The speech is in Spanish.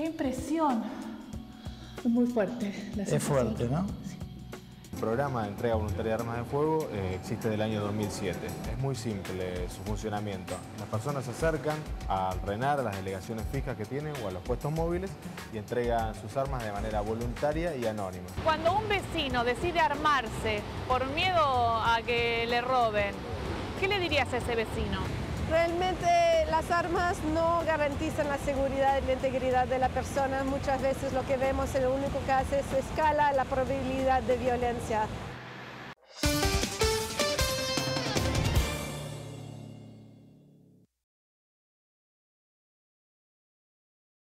Qué impresión. Es muy fuerte la Es fuerte, ¿no? El programa de entrega voluntaria de armas de fuego eh, existe del año 2007. Es muy simple su funcionamiento. Las personas se acercan al RENAR, a las delegaciones fijas que tienen o a los puestos móviles y entregan sus armas de manera voluntaria y anónima. Cuando un vecino decide armarse por miedo a que le roben, ¿qué le dirías a ese vecino? Realmente las armas no garantizan la seguridad y la integridad de la persona. Muchas veces lo que vemos, lo único que hace es escala la probabilidad de violencia.